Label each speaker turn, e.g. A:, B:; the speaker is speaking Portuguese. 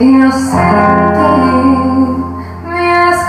A: Inocente me has